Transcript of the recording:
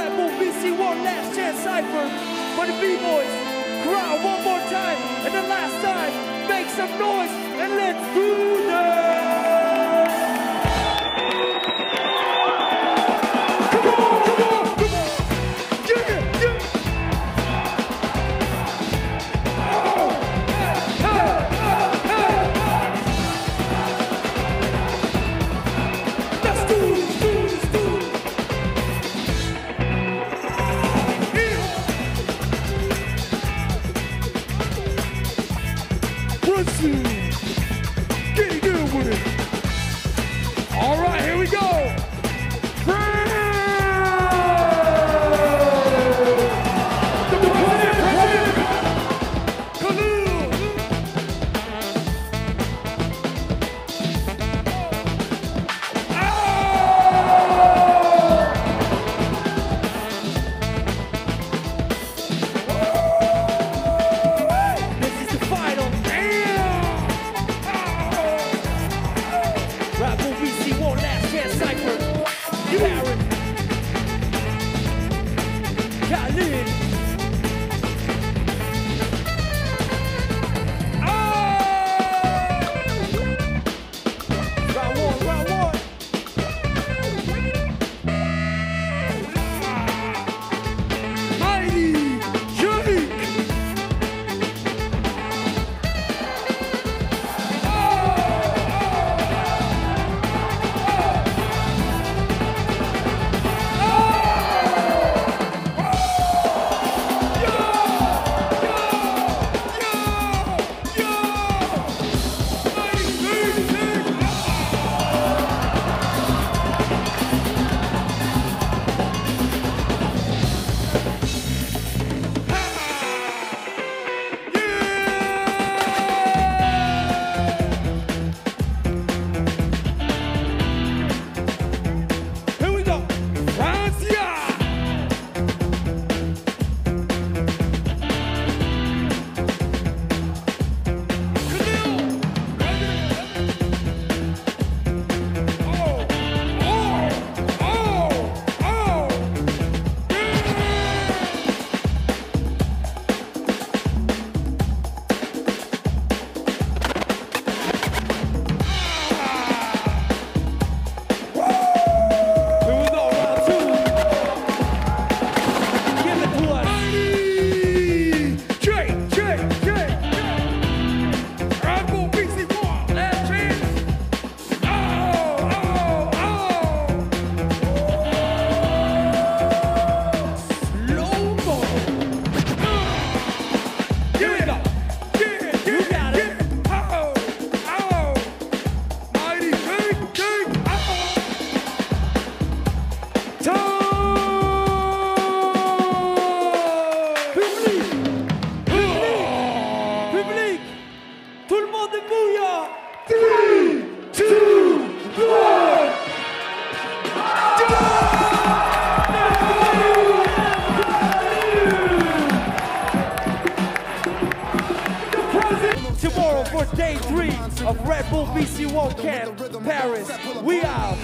Red Bull BC one last chance cypher for the B-boys. Cry one more time and the last time. Make some noise and let's do this. Tschüss. تعليل Tomorrow for day three of Red Bull BC World Camp, Paris, we out.